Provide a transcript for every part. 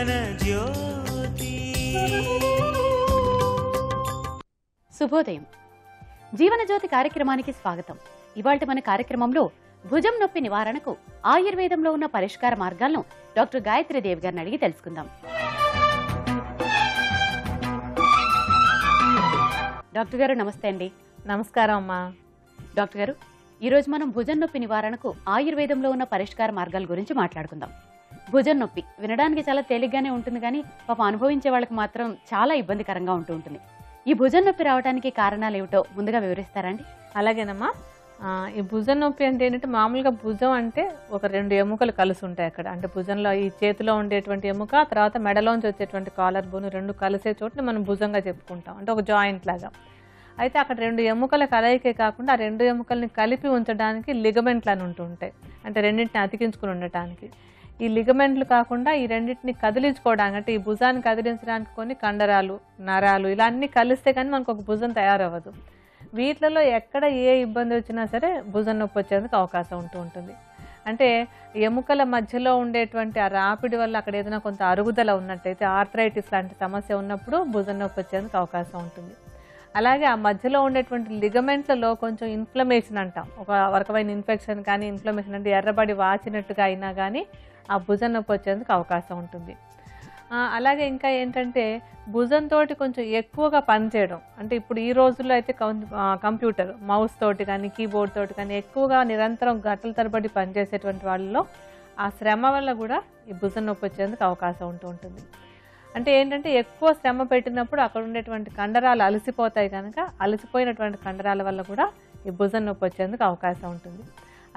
జీవన జ్యోతి. శుభోదయం. జీవనజ్యోతి కార్యక్రమానికి స్వాగతం. ఇవాళ మన కార్యక్రమంలో భుజం నొప్పి నివారణకు ఆయుర్వేదంలో ఉన్న పరిష్కార మార్గాలను డాక్టర్ గాయత్రి దేవి గారిని అడిగి తెలుసుకుందాం. డాక్టర్ గారు నమస్తే అండి. నమస్కారం అమ్మా. డాక్టర్ గారు ఈరోజు మనం భుజం నొప్పి నివారణకు ఆయుర్వేదంలో ఉన్న పరిష్కార మార్గాల గురించి మాట్లాడుకుందాం. భుజం నొప్పి. వినడానికి చాలా తేలిగ్గానే ఉంటుంది కానీ పాపం అనుభవించే వాళ్ళకి మాత్రం చాలా ఇబ్బందికరంగా ఉంటూ ఉంటుంది ఈ భుజం నొప్పి రావడానికి కారణాలు ఏమిటో ముందుగా వివరిస్తారండి అలాగేనమ్మా. ఈ భుజం నొప్పి అంటే ఏంటంటే మామూలుగా భుజం అంటే ఒక రెండు ఎముకలు కలిసి ఉంటాయి అక్కడ. అంటే భుజంలో ఈ చేతిలో ఉండేటువంటి ఎముక తర్వాత మెడలోంచి వచ్చేటువంటి కాలర్ బోన్ రెండు కలిసే చోటుని మనం భుజంగా చెప్పుకుంటాం. అంటే ఒక జాయింట్ లాగా. అయితే అక్కడ రెండు ఎముకల కలయికే కాకుండా ఆ రెండు ఎముకల్ని కలిపి ఉంచడానికి లిగమెంట్లు అని ఉంటుంటాయి. అంటే రెండింటిని అతికించుకుని ఉండటానికి. ఈ లిగమెంట్లు కాకుండా ఈ రెండింటిని కదిలించుకోవడానికి అంటే ఈ భుజాన్ని కదిలించడానికి కొన్ని కండరాలు నరాలు ఇలా అన్నీ కలిస్తే కానీ మనకు ఒక భుజం తయారవ్వదు. వీటిలలో ఎక్కడ ఏ ఇబ్బంది వచ్చినా సరే భుజం నొప్పి వచ్చేందుకు అవకాశం ఉంటూ ఉంటుంది. అంటే ఎముకల మధ్యలో ఉండేటువంటి ఆ రాపిడి వల్ల అక్కడ ఏదైనా కొంత అరుగుదల ఉన్నట్టయితే ఆర్థరైటిస్ లాంటి సమస్య ఉన్నప్పుడు భుజం నొప్పి వచ్చేందుకు అవకాశం ఉంటుంది. అలాగే ఆ మధ్యలో ఉండేటువంటి లిగమెంట్లలో కొంచెం ఇన్ఫ్లమేషన్ అంటాం. ఒక రకమైన ఇన్ఫెక్షన్ కానీ ఇన్ఫ్లమేషన్ అంటే ఎర్రబడి వాచినట్టుగా అయినా కానీ ఆ భుజం నొప్పి వచ్చేందుకు అవకాశం ఉంటుంది. అలాగే ఇంకా ఏంటంటే భుజంతో కొంచెం ఎక్కువగా పనిచేయడం అంటే ఇప్పుడు ఈ రోజుల్లో అయితే కం- కంప్యూటర్ మౌస్ తోటి కానీ కీబోర్డ్ తోటి కానీ ఎక్కువగా నిరంతరం గంటల తరబడి పనిచేసేటువంటి వాళ్ళలో ఆ శ్రమ వల్ల కూడా ఈ భుజం నొప్పి వచ్చేందుకు అవకాశం ఉంటూ ఉంటుంది. అంటే ఏంటంటే ఎక్కువ శ్రమ పెట్టినప్పుడు అక్కడ ఉండేటువంటి కండరాలు అలసిపోతాయి కనుక అలసిపోయినటువంటి కండరాల వల్ల కూడా ఈ భుజం నొప్పి వచ్చేందుకు అవకాశం ఉంటుంది.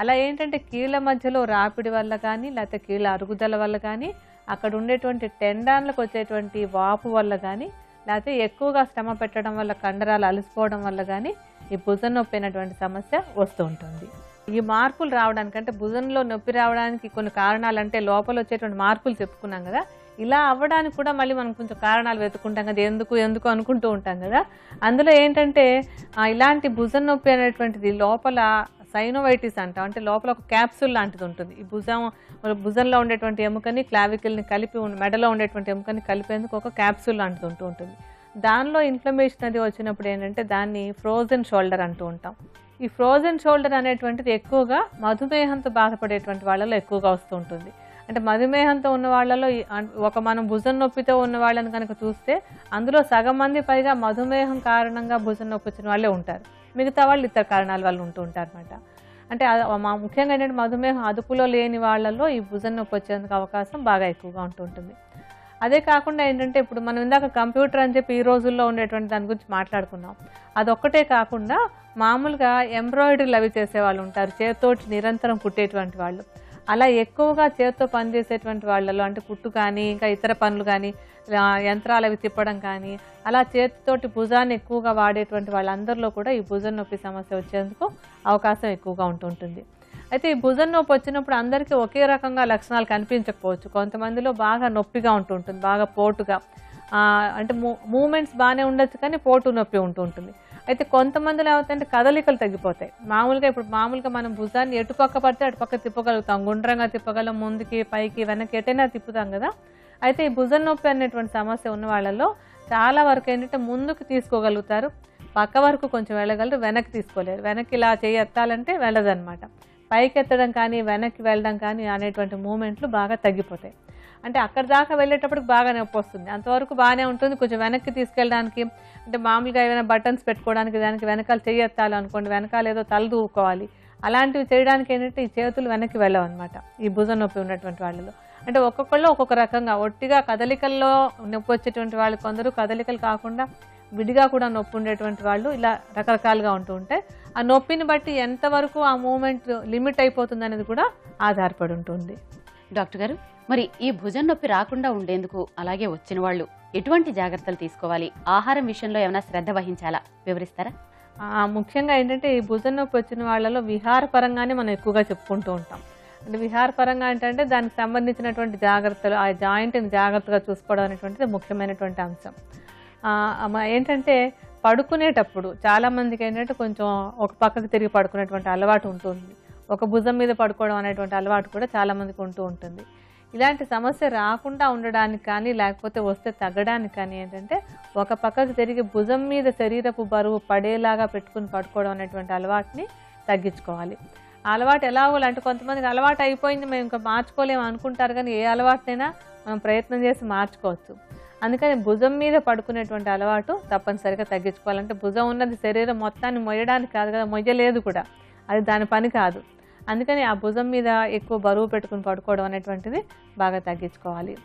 అలా ఏంటంటే కీళ్ళ మధ్యలో రాపిడి వల్ల కానీ లేకపోతే కీళ్ళ అరుగుదల వల్ల కానీ అక్కడ ఉండేటువంటి టెండాన్లకు వచ్చేటువంటి వాపు వల్ల కానీ లేకపోతే ఎక్కువగా శ్రమ పెట్టడం వల్ల కండరాలు అలసిపోవడం వల్ల కానీ ఈ భుజం నొప్పి అయినటువంటి సమస్య వస్తూ ఉంటుంది. ఈ మార్పులు రావడానికి అంటే భుజంలో నొప్పి రావడానికి కొన్ని కారణాలు అంటే లోపల వచ్చేటువంటి మార్పులు చెప్పుకున్నాం కదా ఇలా అవ్వడానికి కూడా మళ్ళీ మనం కొంచెం కారణాలు వెతుకుంటాం కదా ఎందుకు ఎందుకు అనుకుంటూ ఉంటాం కదా. అందులో ఏంటంటే ఇలాంటి భుజం నొప్పి అనేటువంటిది లోపల సైనోవైటిస్ అంటాం అంటే లోపల ఒక క్యాప్సూల్ లాంటిది ఉంటుంది. ఈ భుజం భుజంలో ఉండేటువంటి ఎముకని క్లావికల్ని కలిపి మెడలో ఉండేటువంటి ఎముకని కలిపేందుకు ఒక క్యాప్సూల్ లాంటిది ఉంటూ ఉంటుంది. దానిలో ఇన్ఫ్లమేషన్ అది వచ్చినప్పుడు ఏంటంటే దాన్ని ఫ్రోజన్ షోల్డర్ అంటూ ఉంటాం. ఈ ఫ్రోజన్ షోల్డర్ అనేటువంటిది ఎక్కువగా మధుమేహంతో బాధపడేటువంటి వాళ్ళలో ఎక్కువగా వస్తూ ఉంటుంది. అంటే మధుమేహంతో ఉన్న వాళ్ళలో ఒక మనం భుజం నొప్పితో ఉన్న వాళ్ళని కనుక చూస్తే అందులో సగం మంది పైగా మధుమేహం కారణంగా భుజం నొప్పి వచ్చిన వాళ్ళే ఉంటారు. మిగతా వాళ్ళు ఇతర కారణాల వల్ల ఉంటూ ఉంటారు అనమాట అంటే మా ముఖ్యంగా ఏంటంటే మధుమేహం అదుపులో లేని వాళ్ళలో ఈ భుజం నొప్పి వచ్చేందుకు అవకాశం బాగా ఎక్కువగా ఉంటుంటుంది అదే కాకుండా ఏంటంటే ఇప్పుడు మనం ఇందాక కంప్యూటర్ అని చెప్పి ఈ రోజుల్లో ఉండేటువంటి దాని గురించి మాట్లాడుకున్నాం. అదొక్కటే కాకుండా మామూలుగా ఎంబ్రాయిడరీలు అవి చేసే వాళ్ళు ఉంటారు. చేతితోటి నిరంతరం కుట్టేటువంటి వాళ్ళు. అలా ఎక్కువగా చేతితో పనిచేసేటువంటి వాళ్ళలో అంటే కుట్టు కానీ ఇంకా ఇతర పనులు కానీ ఆ, యంత్రాలు అవి తిప్పడం కానీ అలా చేతితోటి భుజాన్ని ఎక్కువగా వాడేటువంటి వాళ్ళందరిలో కూడా ఈ భుజం నొప్పి సమస్య వచ్చేందుకు అవకాశం ఎక్కువగా ఉంటుంటుంది. అయితే ఈ భుజం నొప్పి వచ్చినప్పుడు అందరికీ ఒకే రకంగా లక్షణాలు కనిపించకపోవచ్చు. కొంతమందిలో బాగా నొప్పిగా ఉంటుంటుంది బాగా పోటుగా. అంటే మూ మూమెంట్స్ బాగానే ఉండొచ్చు కానీ పోటు నొప్పి ఉంటుంటుంది. అయితే కొంతమందిలో ఏమవుతుందంటే కదలికలు తగ్గిపోతాయి. మామూలుగా ఇప్పుడు మామూలుగా మనం భుజాన్ని ఎటు పక్క పడితే అటు పక్క తిప్పగలుగుతాం. గుండ్రంగా తిప్పగలం ముందుకి పైకి వెనక్కి ఎటైనా తిప్పుతాం కదా. అయితే ఈ భుజం నొప్పి అనేటువంటి సమస్య ఉన్న వాళ్ళలో చాలా వరకు ఏంటంటే ముందుకు తీసుకోగలుగుతారు. పక్క వరకు కొంచెం వెళ్ళగలరు వెనక్కి తీసుకోలేరు. వెనక్కి ఇలా చేయి ఎత్తాలంటే వెళ్ళదనమాట పైకి ఎత్తడం కానీ వెనక్కి వెళ్ళడం కానీ అనేటువంటి మూమెంట్లు బాగా తగ్గిపోతాయి. అంటే అక్కడ దాకా వెళ్ళేటప్పటికి బాగా నొప్పి వస్తుంది. అంతవరకు బాగానే ఉంటుంది. కొంచెం వెనక్కి తీసుకెళ్ళడానికి అంటే మామూలుగా ఏమైనా బటన్స్ పెట్టుకోవడానికి దానికి వెనకాల చేయెత్తాలి అనుకోండి. వెనకాల ఏదో తల దూకోవాలి. అలాంటివి చేయడానికి ఏంటంటే ఈ చేతులు వెనక్కి వెళ్ళవు అనమాట ఈ భుజం నొప్పి ఉన్నటువంటి వాళ్ళలో. అంటే ఒక్కొక్కళ్ళు ఒక్కొక్క రకంగా. ఒట్టిగా కదలికల్లో నొప్పి వచ్చేటువంటి వాళ్ళు కొందరు. కదలికలు కాకుండా విడిగా కూడా నొప్పి ఉండేటువంటి వాళ్ళు ఇలా రకరకాలుగా ఉంటూ ఉంటాయి ఆ నొప్పిని బట్టి ఎంతవరకు ఆ మూమెంట్ లిమిట్ అయిపోతుంది అనేది కూడా ఆధారపడి ఉంటుంది. డాక్టర్ గారు? మరి ఈ భుజం నొప్పి రాకుండా ఉండేందుకు అలాగే వచ్చిన వాళ్ళు ఎటువంటి జాగ్రత్తలు తీసుకోవాలి? ఆహారం విషయంలో ఏమైనా శ్రద్ధ వహించాలా? వివరిస్తారా? ముఖ్యంగా ఏంటంటే ఈ భుజం నొప్పి వచ్చిన వాళ్ళలో విహారపరంగానే మనం ఎక్కువగా చెప్పుకుంటూ ఉంటాం. అంటే విహారపరంగా ఏంటంటే దానికి సంబంధించినటువంటి జాగ్రత్తలు ఆ జాయింట్ని జాగ్రత్తగా చూసుకోవడం అనేటువంటిది ముఖ్యమైనటువంటి అంశం. ఏంటంటే పడుకునేటప్పుడు చాలామందికి ఏంటంటే కొంచెం ఒక పక్కకు తిరిగి పడుకునేటువంటి అలవాటు ఉంటుంది. ఒక భుజం మీద పడుకోవడం అనేటువంటి అలవాటు కూడా చాలామందికి ఉంటూ ఉంటుంది. ఇలాంటి సమస్య రాకుండా ఉండడానికి కానీ లేకపోతే వస్తే తగ్గడానికి కానీ ఏంటంటే ఒక పక్కకు తిరిగి భుజం మీద శరీరపు బరువు పడేలాగా పెట్టుకుని పడుకోవడం అనేటువంటి అలవాటుని తగ్గించుకోవాలి. అలవాటు ఎలా అంటే కొంతమందికి అలవాటు అయిపోయింది మేము ఇంకా మార్చుకోలేము అనుకుంటారు కానీ ఏ అలవాటునైనా మనం ప్రయత్నం చేసి మార్చుకోవచ్చు. అందుకని భుజం మీద పడుకునేటువంటి అలవాటు తప్పనిసరిగా తగ్గించుకోవాలంటే భుజం ఉన్నది శరీరం మొత్తాన్ని మొయ్యడానికి కాదు కదా మొయ్యలేదు కూడా. అది దాని పని కాదు. అందుకని ఆ భుజం మీద ఎక్కువ బరువు పెట్టుకుని పడుకోవడం అనేటువంటిది బాగా తగ్గించుకోవాలి.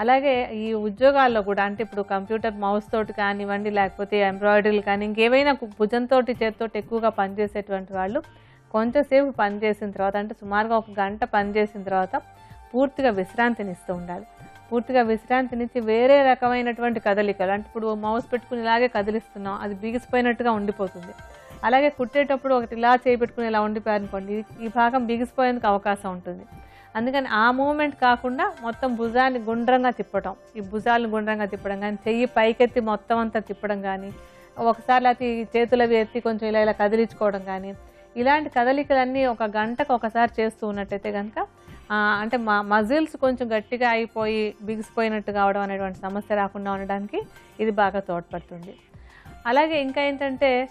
అలాగే ఈ ఉద్యోగాల్లో కూడా అంటే ఇప్పుడు కంప్యూటర్ మౌస్ తోటి కానివ్వండి లేకపోతే ఎంబ్రాయిడరీలు కానీ ఇంకేవైనా కు- భుజంతోటి చేతితో ఎక్కువగా పనిచేసేటువంటి వాళ్ళు కొంచెంసేపు పనిచేసిన తర్వాత అంటే సుమారుగా ఒక గంట పనిచేసిన తర్వాత పూర్తిగా విశ్రాంతిని ఇస్తూ ఉండాలి. పూర్తిగా విశ్రాంతినిచ్చి వేరే రకమైనటువంటి కదలికలు అంటే ఇప్పుడు మౌస్ పెట్టుకుని ఇలాగే కదిలిస్తున్నాం అది బిగిసిపోయినట్టుగా ఉండిపోతుంది. అలాగే కుట్టేటప్పుడు ఒకటి ఇలా చేపెట్టుకుని ఇలా ఉండిపోయారనుకోండి ఈ- ఈ భాగం బిగిసిపోయేందుకు అవకాశం ఉంటుంది. అందుకని ఆ మూమెంట్ కాకుండా మొత్తం భుజాన్ని గుండ్రంగా తిప్పడం ఈ భుజాలను గుండ్రంగా తిప్పడం కానీ చెయ్యి పైకెత్తి మొత్తం అంతా తిప్పడం కానీ ఒకసారి అది చేతులవి ఎత్తి కొంచెం ఇలా ఇలా కదిలించుకోవడం కానీ ఇలాంటి కదలికలన్నీ ఒక గంటకు ఒకసారి చేస్తూ ఉన్నట్టయితే కనుక అంటే మా మజిల్స్ కొంచెం గట్టిగా అయిపోయి బిగిసిపోయినట్టు కావడం అనేటువంటి సమస్య రాకుండా ఉండడానికి ఇది బాగా తోడ్పడుతుంది. అలాగే ఇంకా ఏంటంటే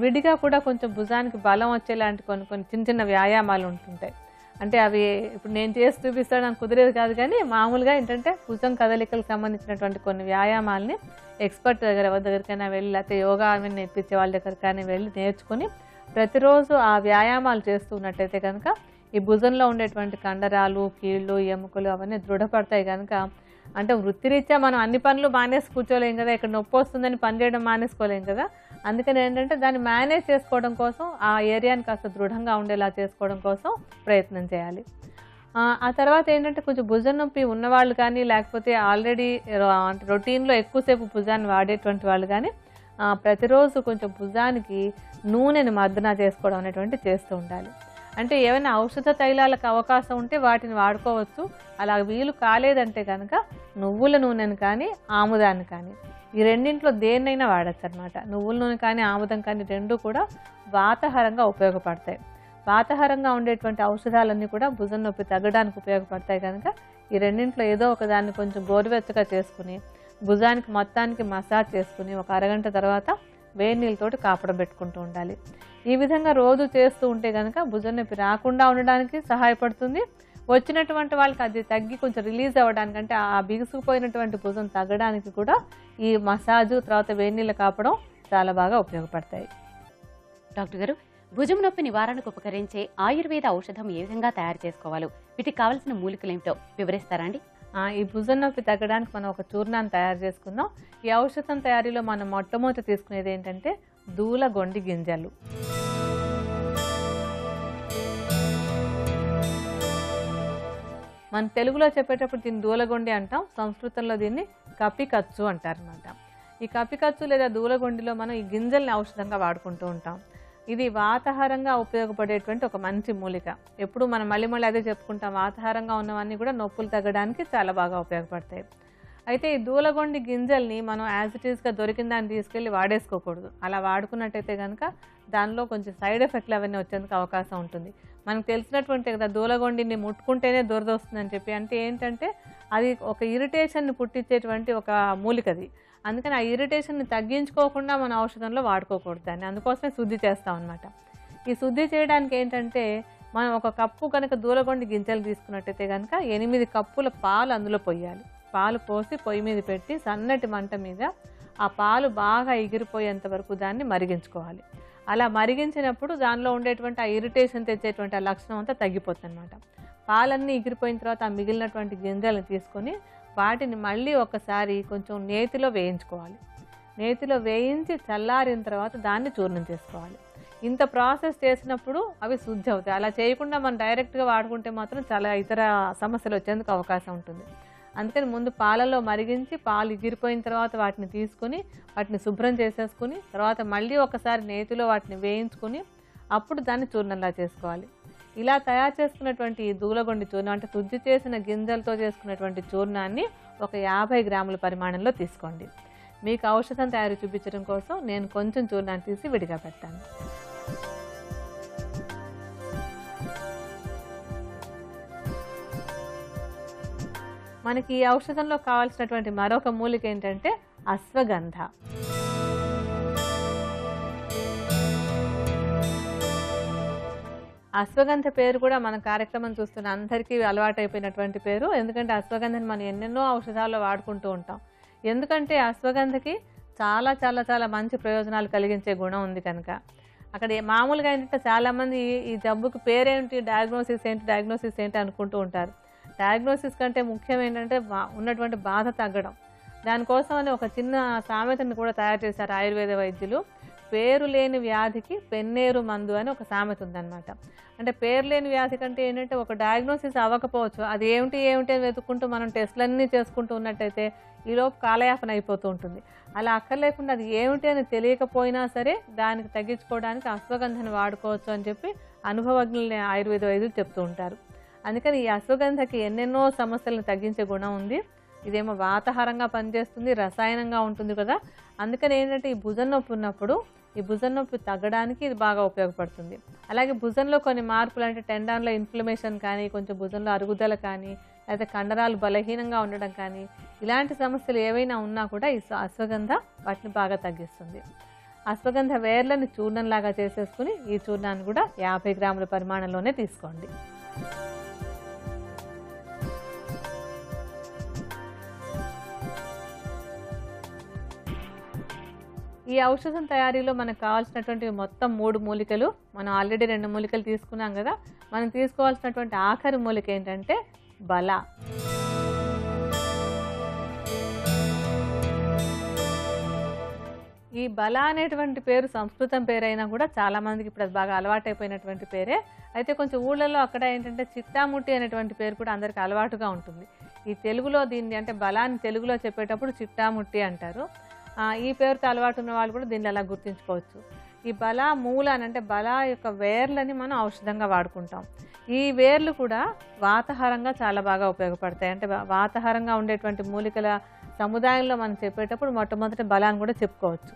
విడిగా కూడా కొంచెం భుజానికి బలం వచ్చేలాంటి కొన్ని కొన్ని చిన్న చిన్న వ్యాయామాలు ఉంటుంటాయి. అంటే అవి ఇప్పుడు నేను చేసి చూపిస్తాను నాకు కుదిరేది కాదు కానీ మామూలుగా ఏంటంటే భుజం కదలికలకు సంబంధించినటువంటి కొన్ని వ్యాయామాలని ఎక్స్పర్ట్ దగ్గర ఎవరి దగ్గరికైనా వెళ్ళి లేకపోతే యోగా నేర్పించే వాళ్ళ దగ్గరికైనా వెళ్ళి నేర్చుకుని ప్రతిరోజు ఆ వ్యాయామాలు చేస్తున్నట్టయితే కనుక ఈ భుజంలో ఉండేటువంటి కండరాలు కీళ్ళు ఎముకలు అవన్నీ దృఢపడతాయి కనుక అంటే వృత్తిరీత్యా మనం అన్ని పనులు మానేసి కూర్చోలేం కదా ఇక్కడ నొప్పి వస్తుందని పని చేయడం మానేసుకోలేం కదా అందుకని ఏంటంటే దాన్ని మేనేజ్ చేసుకోవడం కోసం ఆ ఏరియాని కాస్త దృఢంగా ఉండేలా చేసుకోవడం కోసం ప్రయత్నం చేయాలి. ఆ, తర్వాత ఏంటంటే కొంచెం భుజం నొప్పి ఉన్నవాళ్ళు కానీ లేకపోతే ఆల్రెడీ అంటే రొటీన్లో ఎక్కువసేపు భుజాన్ని వాడేటువంటి వాళ్ళు కానీ ప్రతిరోజు కొంచెం భుజానికి నూనెని మర్దన చేసుకోవడం అనేటువంటి చేస్తూ ఉండాలి. అంటే ఏమైనా ఔషధ తైలాలకు అవకాశం ఉంటే వాటిని వాడుకోవచ్చు. అలా వీలు కాలేదంటే కనుక నువ్వుల నూనెను కానీ ఆముదాన్ని కానీ ఈ రెండింట్లో దేన్నైనా వాడచ్చు అనమాట నువ్వుల నూనె కానీ ఆముదం కానీ రెండు కూడా వాతహరంగా ఉపయోగపడతాయి. వాతహరంగా ఉండేటువంటి ఔషధాలన్నీ కూడా భుజం నొప్పి తగ్గడానికి ఉపయోగపడతాయి కనుక ఈ రెండింట్లో ఏదో ఒకదాన్ని కొంచెం గోరువెచ్చగా చేసుకుని భుజానికి మొత్తానికి మసాజ్ చేసుకుని ఒక అరగంట తర్వాత వేడి నీళ్ళతోటి కాపడం పెట్టుకుంటూ ఉండాలి. ఈ విధంగా రోజు చేస్తూ ఉంటే కనుక భుజం నొప్పి రాకుండా ఉండడానికి సహాయపడుతుంది. వచ్చినటువంటి వాళ్ళకి అది తగ్గి కొంచెం రిలీజ్ అవ్వడానికి అంటే ఆ బిగుసుకుపోయినటువంటి భుజం తగ్గడానికి కూడా ఈ మసాజు తర్వాత వేడి నీళ్ళు కాపడం చాలా బాగా ఉపయోగపడతాయి. డాక్టర్ గారు భుజం నొప్పి నివారణకు ఉపకరించే ఆయుర్వేద ఔషధం ఏ విధంగా తయారు చేసుకోవాలో వీటికి కావలసిన మూలికలు ఏమిటో వివరిస్తారా అండి? ఈ భుజం నొప్పి తగ్గడానికి మనం ఒక చూర్ణాన్ని తయారు చేసుకుందాం. ఈ ఔషధం తయారీలో మనం మొట్టమొదటి తీసుకునేది ఏంటంటే దూలగొండి గింజలు. మన తెలుగులో చెప్పేటప్పుడు దీన్ని దూలగొండి అంటాం సంస్కృతంలో దీన్ని కపికచ్చు అంటారనమాట ఈ కపికచ్చు లేదా దూలగొండిలో మనం ఈ గింజల్ని ఔషధంగా వాడుకుంటూ ఉంటాం. ఇది వాతాహారంగా ఉపయోగపడేటువంటి ఒక మంచి మూలిక. ఎప్పుడు మనం మళ్ళీ మళ్ళీ అదే చెప్పుకుంటాం వాతాహారంగా ఉన్నవన్నీ కూడా నొప్పులు తగ్గడానికి చాలా బాగా ఉపయోగపడతాయి. అయితే ఈ దూలగొండి గింజల్ని మనం యాజ్ ఇట్ ఈస్గా దొరికిన దాన్ని తీసుకెళ్ళి వాడేసుకోకూడదు. అలా వాడుకున్నట్టయితే కనుక దానిలో కొంచెం సైడ్ ఎఫెక్ట్లు అవన్నీ వచ్చేందుకు అవకాశం ఉంటుంది. మనకు తెలిసినటువంటి కదా దూలగొండిని ముట్టుకుంటేనే దురద వస్తుందని చెప్పి. అంటే ఏంటంటే అది ఒక ఇరిటేషన్ని పుట్టించేటువంటి ఒక మూలికది. అందుకని ఆ ఇరిటేషన్ని తగ్గించుకోకుండా మన ఔషధంలో వాడుకోకూడదు దాన్ని. అందుకోసమే శుద్ధి చేస్తాం అనమాట ఈ శుద్ధి చేయడానికి ఏంటంటే మనం ఒక కప్పు కనుక దూలగొండి గింజలు తీసుకున్నట్టయితే కనుక ఎనిమిది కప్పుల పాలు అందులో పోయాలి. పాలు పోసి పొయ్యి మీద పెట్టి సన్నటి మంట మీద ఆ పాలు బాగా ఎగిరిపోయేంత వరకు దాన్ని మరిగించుకోవాలి. అలా మరిగించినప్పుడు దానిలో ఉండేటువంటి ఆ ఇరిటేషన్ తెచ్చేటువంటి ఆ లక్షణం అంతా తగ్గిపోతుంది అనమాట పాలన్నీ ఎగిరిపోయిన తర్వాత ఆ మిగిలినటువంటి గింజలను తీసుకొని వాటిని మళ్ళీ ఒకసారి కొంచెం నేతిలో వేయించుకోవాలి. నేతిలో వేయించి చల్లారిన తర్వాత దాన్ని చూర్ణం చేసుకోవాలి. ఇంత ప్రాసెస్ చేసినప్పుడు అవి శుద్ధి అవుతాయి. అలా చేయకుండా మనం డైరెక్ట్గా వాడుకుంటే మాత్రం చాలా ఇతర సమస్యలు వచ్చేందుకు అవకాశం ఉంటుంది. అందుకని ముందు పాలలో మరిగించి పాలు ఎగిరిపోయిన తర్వాత వాటిని తీసుకుని వాటిని శుభ్రం చేసేసుకుని తర్వాత మళ్ళీ ఒకసారి నేతిలో వాటిని వేయించుకుని అప్పుడు దాన్ని చూర్ణంలా చేసుకోవాలి. ఇలా తయారు చేసుకున్నటువంటి ఈ దూలగొండి చూర్ణం అంటే శుద్ధి చేసిన గింజలతో చేసుకున్నటువంటి చూర్ణాన్ని ఒక యాభై గ్రాముల పరిమాణంలో తీసుకోండి. మీకు ఔషధం తయారు చూపించడం కోసం నేను కొంచెం చూర్ణాన్ని తీసి విడిగా పెడతాను మనకి ఈ ఔషధంలో కావాల్సినటువంటి మరొక మూలిక ఏంటంటే అశ్వగంధ. అశ్వగంధ పేరు కూడా మన కార్యక్రమం చూస్తున్న అందరికీ అలవాటైపోయినటువంటి పేరు. ఎందుకంటే అశ్వగంధని మనం ఎన్నెన్నో ఔషధాల్లో వాడుకుంటూ ఉంటాం. ఎందుకంటే అశ్వగంధకి చాలా చాలా చాలా మంచి ప్రయోజనాలు కలిగించే గుణం ఉంది కనుక. అక్కడ మామూలుగా ఏంటంటే చాలామంది ఈ- ఈ జబ్బుకి పేరేంటి డయాగ్నోసిస్ ఏంటి డయాగ్నోసిస్ ఏంటి అనుకుంటూ ఉంటారు. డయాగ్నోసిస్ కంటే ముఖ్యం ఏంటంటే ఉన్నటువంటి బాధ తగ్గడం. దానికోసం అని ఒక చిన్న సామెతను కూడా తయారు చేశారు ఆయుర్వేద వైద్యులు. పేరు లేని వ్యాధికి పెన్నేరు మందు అని ఒక సామెత ఉందన్నమాట. అంటే పేరు లేని వ్యాధి కంటే ఏంటంటే ఒక డయాగ్నోసిస్ అవ్వకపోవచ్చు. అది ఏమిటి ఏమిటి అని వెతుక్కుంటూ మనం టెస్టులన్నీ చేసుకుంటూ ఉన్నట్టయితే ఈలోపు కాలయాపన అయిపోతూ ఉంటుంది. అలా అక్కర్లేకుండా అది ఏమిటి అని తెలియకపోయినా సరే దానికి తగ్గించుకోవడానికి అశ్వగంధని వాడుకోవచ్చు అని చెప్పి అనుభవజ్ఞులని ఆయుర్వేద వైద్యులు చెప్తూ ఉంటారు. అందుకని ఈ అశ్వగంధకి ఎన్నెన్నో సమస్యలను తగ్గించే గుణం ఉంది. ఇదేమో వాతాహారంగా పనిచేస్తుంది రసాయనంగా ఉంటుంది కదా. అందుకని ఏంటంటే ఈ భుజం నొప్పి ఉన్నప్పుడు ఈ భుజం నొప్పి తగ్గడానికి ఇది బాగా ఉపయోగపడుతుంది. అలాగే భుజంలో కొన్ని మార్పులు అంటే టెండాన్లో ఇన్ఫ్లమేషన్ కానీ కొంచెం భుజంలో అరుగుదల కానీ లేదా కండరాలు బలహీనంగా ఉండడం కానీ ఇలాంటి సమస్యలు ఏవైనా ఉన్నా కూడా ఈ అశ్వగంధ వాటిని బాగా తగ్గిస్తుంది. అశ్వగంధ వేర్లను చూర్ణంలాగా చేసేసుకుని ఈ చూర్ణాన్ని కూడా యాభై గ్రాముల పరిమాణంలోనే తీసుకోండి. ఈ ఔషధం తయారీలో మనకు కావాల్సినటువంటి మొత్తం మూడు మూలికలు మనం ఆల్రెడీ రెండు మూలికలు తీసుకున్నాం కదా మనం తీసుకోవాల్సినటువంటి ఆఖరి మూలిక ఏంటంటే బల. ఈ బల అనేటువంటి పేరు సంస్కృతం పేరైనా కూడా చాలామందికి ఇప్పుడు అది బాగా అలవాటైపోయినటువంటి పేరే. అయితే కొంచెం ఊళ్ళల్లో అక్కడ ఏంటంటే చిట్టాముట్టి అనేటువంటి పేరు కూడా అందరికి అలవాటుగా ఉంటుంది. ఈ తెలుగులో దీన్ని అంటే బలాన్ని తెలుగులో చెప్పేటప్పుడు చిట్టాముట్టి అంటారు. ఈ పేరుతో అలవాటు ఉన్న వాళ్ళు కూడా దీన్ని అలా గుర్తించుకోవచ్చు. ఈ బల మూల అని అంటే బల యొక్క వేర్లని మనం ఔషధంగా వాడుకుంటాం. ఈ వేర్లు కూడా వాతాహారంగా చాలా బాగా ఉపయోగపడతాయి. అంటే వాతహరంగా ఉండేటువంటి మూలికల సముదాయంలో మనం చెప్పేటప్పుడు మొట్టమొదటి బలాన్ని కూడా చెప్పుకోవచ్చు.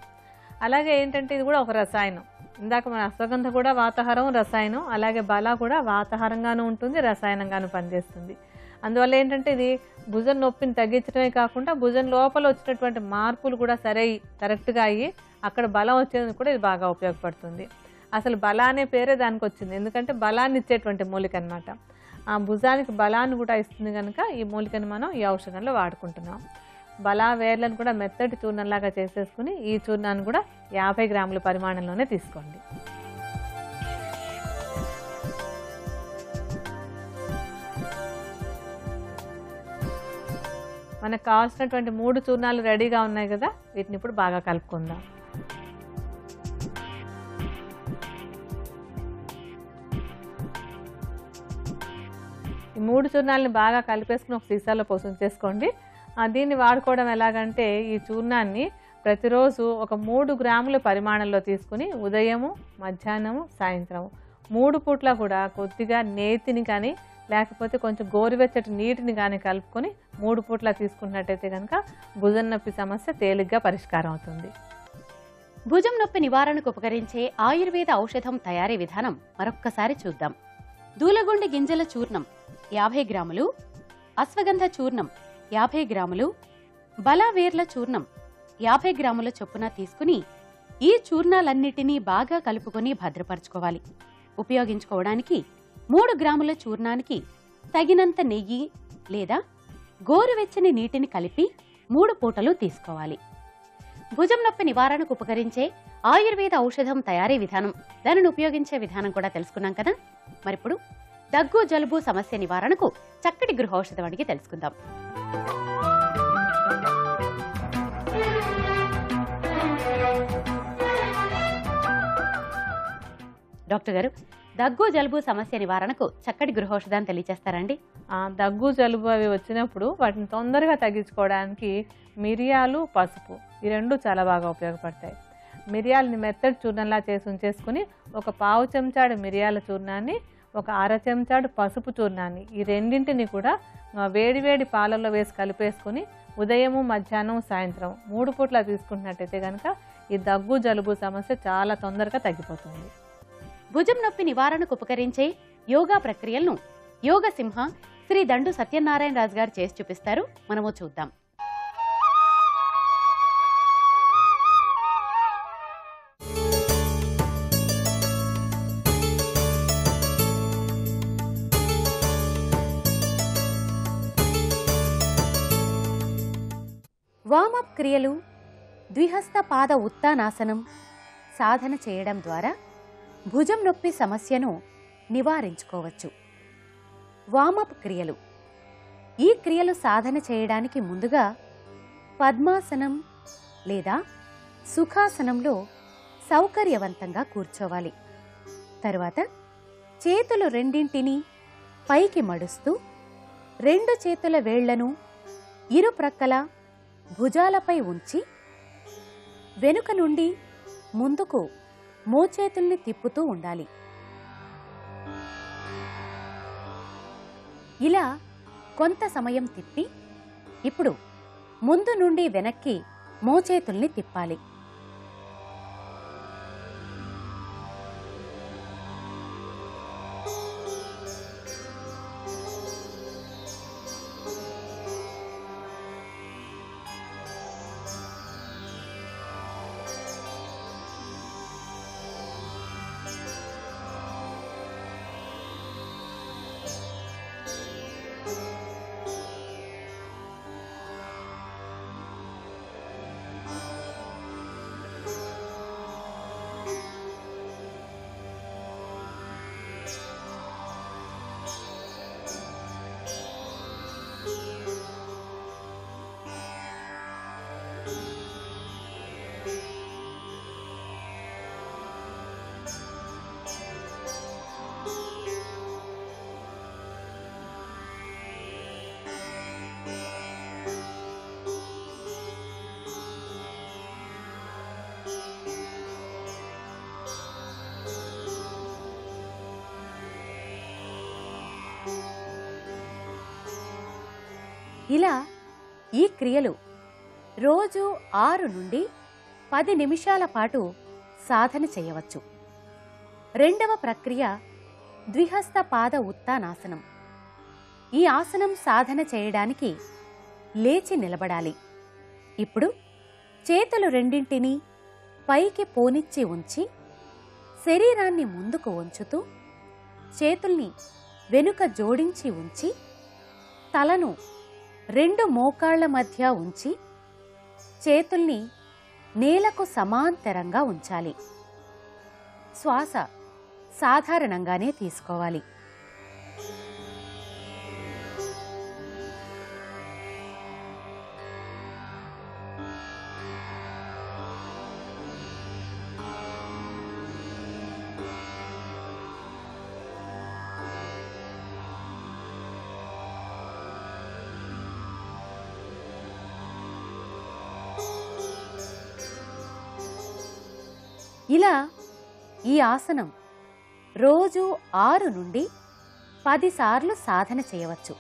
అలాగే ఏంటంటే ఇది కూడా ఒక రసాయనం. ఇందాక మన అశ్వగంధ కూడా వాతాహారం రసాయనం అలాగే బల కూడా వాతాహారంగాను ఉంటుంది రసాయనంగాను పనిచేస్తుంది. అందువల్ల ఏంటంటే ఇది భుజం నొప్పిని తగ్గించడమే కాకుండా భుజం లోపల వచ్చినటువంటి మార్పులు కూడా సరే కరెక్ట్గా అయ్యి అక్కడ బలం వచ్చేందుకు కూడా ఇది బాగా ఉపయోగపడుతుంది. అసలు బల అనే పేరే దానికి వచ్చింది. ఎందుకంటే బలాన్ని ఇచ్చేటువంటి మూలిక అనమాట ఆ భుజానికి బలాన్ని కూడా ఇస్తుంది కనుక ఈ మూలికని మనం ఈ ఔషధంలో వాడుకుంటున్నాం. బలా వేర్లను కూడా మెత్తటి చూర్ణంలాగా చేసేసుకుని ఈ చూర్ణాన్ని కూడా యాభై గ్రాముల పరిమాణంలోనే తీసుకోండి. మనకు కావాల్సినటువంటి మూడు చూర్ణాలు రెడీగా ఉన్నాయి కదా వీటిని ఇప్పుడు బాగా కలుపుకుందాం. ఈ మూడు చూర్ణాలని బాగా కలిపేసుకుని ఒక సీసాలో పోసం చేసుకోండి దీన్ని వాడుకోవడం ఎలాగంటే ఈ చూర్ణాన్ని ప్రతిరోజు ఒక మూడు గ్రాముల పరిమాణంలో తీసుకుని ఉదయము మధ్యాహ్నము సాయంత్రము. మూడు పూట్ల కూడా కొద్దిగా నేతిని కానీ లేకపోతే కొంచెం గోరువెచ్చటి నీటిని కానీ కలుపుకొని మూడు పూట్ల తీసుకున్నట్టయితే కనుక భుజం నొప్పి సమస్య తేలిగ్గా పరిష్కారం అవుతుంది. భుజం నొప్పి నివారణకు ఉపకరించే ఆయుర్వేద ఔషధం తయారీ విధానం మరొక్కసారి చూద్దాం. దూలగొండి గింజల చూర్ణం యాభై గ్రాములు అశ్వగంధ చూర్ణం యాభై గ్రాములు బలావేర్ల చూర్ణం యాభై గ్రాముల చొప్పున తీసుకుని ఈ చూర్ణాలన్నిటినీ బాగా కలుపుకొని భద్రపరచుకోవాలి. ఉపయోగించుకోవడానికి మూడు గ్రాముల చూర్ణానికి తగినంత నెయ్యి లేదా గోరువెచ్చని నీటిని కలిపి మూడు పూటలు తీసుకోవాలి. భుజం నొప్పి నివారణకు ఉపకరించే ఆయుర్వేద ఔషధం తయారీ విధానం దానిని ఉపయోగించే విధానం కూడా తెలుసుకున్నాం కదా? మరిప్పుడు దగ్గు జలుబు సమస్య నివారణకు చక్కటి గృహౌషధం అడిగి తెలుసుకుందాం. డాక్టర్ గారు దగ్గు జలుబు సమస్య నివారణకు చక్కటి గృహౌషధాన్ని తెలియజేస్తారండి ఆ, దగ్గు జలుబు అవి వచ్చినప్పుడు వాటిని తొందరగా తగ్గించుకోవడానికి మిరియాలు పసుపు ఈ రెండు చాలా బాగా ఉపయోగపడతాయి. మిరియాలని మెత్తడి చూర్ణంలా చేసి ఉంచేసుకుని ఒక పావు చెంచాడు మిరియాల చూర్ణాన్ని ఒక అర చెంచాడు పసుపు చూర్ణాన్ని ఈ రెండింటిని కూడా వేడివేడి పాలల్లో వేసి కలిపేసుకుని ఉదయము మధ్యాహ్నం సాయంత్రం మూడు పూట్ల తీసుకుంటున్నట్టయితే కనుక ఈ దగ్గు జలుబు సమస్య చాలా తొందరగా తగ్గిపోతుంది. భుజం నొప్పి నివారణకు ఉపకరించే యోగా ప్రక్రియలను యోగ సింహ శ్రీ దండు సత్యనారాయణ రాజు గారు చేసి చూపిస్తారు. మనము చూద్దాం. వామప్ క్రియలు ద్విహస్త పాద ఉత్తానాసనం సాధన చేయడం ద్వారా భుజం నొప్పి సమస్యను నివారించుకోవచ్చు. వామప్ క్రియలు. ఈ క్రియలు సాధన చేయడానికి ముందుగా పద్మాసనం లేదా సుఖాసనంలో సౌకర్యవంతంగా కూర్చోవాలి. తరువాత చేతులు రెండింటిని పైకి మడుస్తూ రెండు చేతుల వేళ్ళను ఇరు ప్రక్కల భుజాలపై ఉంచి వెనుక నుండి ముందుకు మోచేతుల్ని తిప్పుతూ ఉండాలి. ఇలా కొంత సమయం తిప్పి ఇప్పుడు ముందు నుండి వెనక్కి మోచేతుల్ని తిప్పాలి. ఇలా ఈ క్రియలు రోజు ఆరు నుండి పది నిమిషాల పాటు సాధన చేయవచ్చు. రెండవ ప్రక్రియ ద్విహస్త పాద ఉత్తానాసనం. ఈ ఆసనం సాధన చేయడానికి లేచి నిలబడాలి. ఇప్పుడు చేతులు రెండింటిని పైకి పోనిచ్చి ఉంచి శరీరాన్ని ముందుకు ఉంచుతూ చేతుల్ని వెనుక జోడించి ఉంచి తలను రెండు మోకాళ్ళ మధ్య ఉంచి చేతుల్ని నేలకు సమాంతరంగా ఉంచాలి. శ్వాస సాధారణంగానే తీసుకోవాలి. ఇలా ఈ ఆసనం రోజు ఆరు నుండి పదిసార్లు సాధన చేయవచ్చు.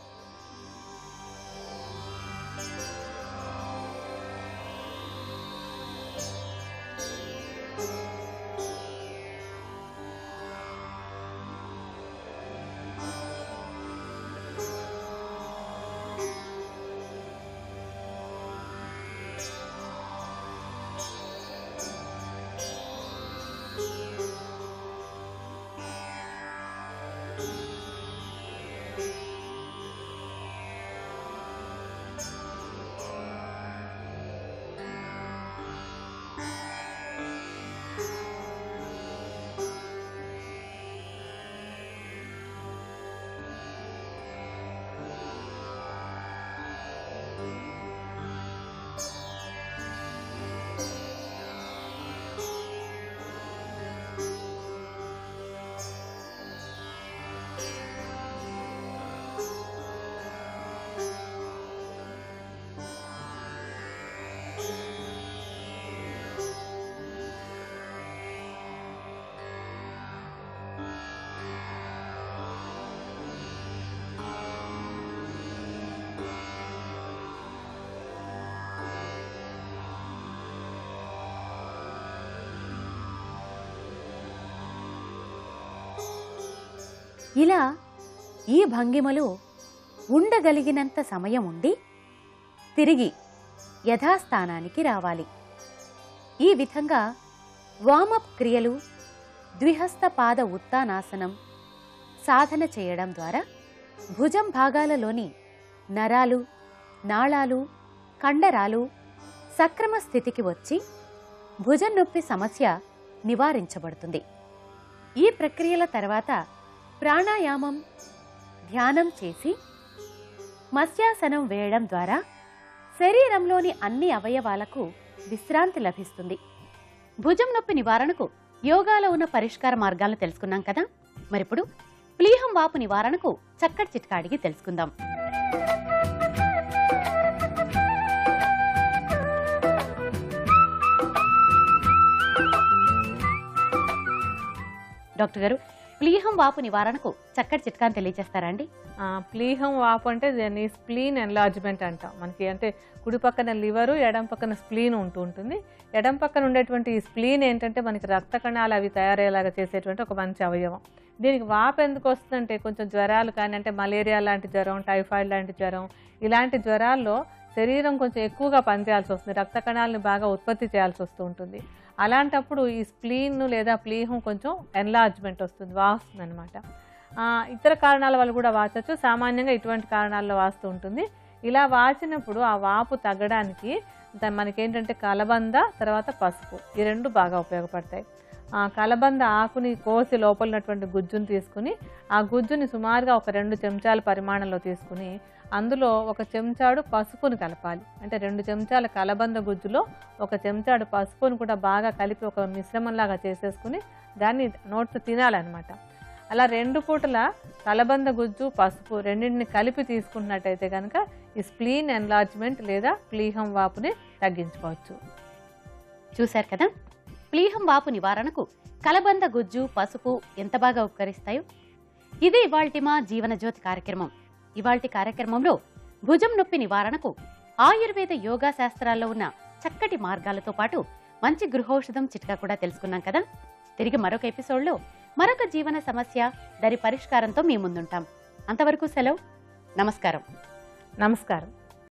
ఇలా ఈ భంగిమలో ఉండగలిగినంత సమయం ఉండి తిరిగి యథాస్థానానికి రావాలి. ఈ విధంగా వామప్ క్రియలు ద్విహస్త పాద ఉత్తానాసనం సాధన చేయడం ద్వారా భుజం భాగాలలోని నరాలు నాళాలు కండరాలు సక్రమ స్థితికి వచ్చి భుజం నొప్పి సమస్య నివారించబడుతుంది. ఈ ప్రక్రియల తర్వాత ప్రాణాయామం ధ్యానం చేసి మత్స్యాసనం వేయడం ద్వారా శరీరంలోని అన్ని అవయవాలకు విశ్రాంతి లభిస్తుంది. భుజం నొప్పి నివారణకు యోగాలో ఉన్న పరిష్కార మార్గాలను తెలుసుకున్నాం కదా? మరిప్పుడు ప్లీహం వాపు నివారణకు చక్కటి చిట్కా అడిగి తెలుసుకుందాం. డాక్టర్ గారు ప్లీహం వాపు నివారణకు చక్కటి చిట్కాని తెలియజేస్తారా అండి? ప్లీహం వాపు అంటే దాన్ని స్ప్లీన్ ఎన్లార్జ్మెంట్ అంటాం. మనకి అంటే కుడి పక్కన లివరు ఎడం పక్కన స్ప్లీన్ ఉంటూ ఉంటుంది. ఎడం పక్కన ఉండేటువంటి ఈ స్ప్లీన్ ఏంటంటే మనకి రక్త కణాలు అవి తయారయ్యేలాగా చేసేటువంటి ఒక మంచి అవయవం. దీనికి వాపు ఎందుకు వస్తుందంటే కొంచెం జ్వరాలు కానీ అంటే మలేరియా లాంటి జ్వరం టైఫాయిడ్ లాంటి జ్వరం ఇలాంటి జ్వరాల్లో శరీరం కొంచెం ఎక్కువగా పనిచేయాల్సి వస్తుంది. రక్త కణాలను బాగా ఉత్పత్తి చేయాల్సి వస్తూ ఉంటుంది. అలాంటప్పుడు ఈ స్ప్లీన్ లేదా ప్లీహం కొంచెం ఎన్లార్జ్మెంట్ వస్తుంది వాస్తుంది అనమాట ఇతర కారణాల వల్ల కూడా వాచచ్చు. సామాన్యంగా ఇటువంటి కారణాల్లో వాస్తూ ఉంటుంది. ఇలా వాచినప్పుడు ఆ వాపు తగ్గడానికి మనకేంటంటే కలబంద తర్వాత పసుపు ఈ రెండు బాగా ఉపయోగపడతాయి. ఆ కలబంద ఆకుని కోసి లోపలినటువంటి గుజ్జును తీసుకుని ఆ గుజ్జుని సుమారుగా ఒక రెండు చెంచాల పరిమాణంలో తీసుకుని అందులో ఒక చెంచాడు పసుపుని కలపాలి. అంటే రెండు చెంచాల కలబంద గుజ్జులో ఒక చెంచాడు పసుపుని కూడా బాగా కలిపి ఒక మిశ్రమంలాగా చేసేసుకుని దాన్ని నోట్తో తినాలన్నమాట. అలా రెండు పూటల కలబంద గుజ్జు పసుపు రెండింటిని కలిపి తీసుకున్నట్టయితే కనుక ఈ స్ప్లీన్ ఎన్లార్జ్మెంట్ లేదా ప్లీహం వాపుని తగ్గించుకోవచ్చు. చూశారు కదా? ప్లీహం వాపు నివారణకు కలబంద గుజ్జు పసుపు ఎంత బాగా ఉపకరిస్తాయో? ఇది ఇవాల్టిమా మా కార్యక్రమం. ఇవాల్టి కార్యక్రమంలో భుజం నొప్పి నివారణకు ఆయుర్వేద యోగా శాస్త్రాల్లో ఉన్న చక్కటి మార్గాలతో పాటు మంచి గృహౌషధం చిట్కా కూడా తెలుసుకున్నాం కదా. తిరిగి మరొక ఎపిసోడ్లో మరొక జీవన సమస్య దాని పరిష్కారంతో మీ ముందుంటాం. అంతవరకు సెలవు. నమస్కారం. నమస్కారం.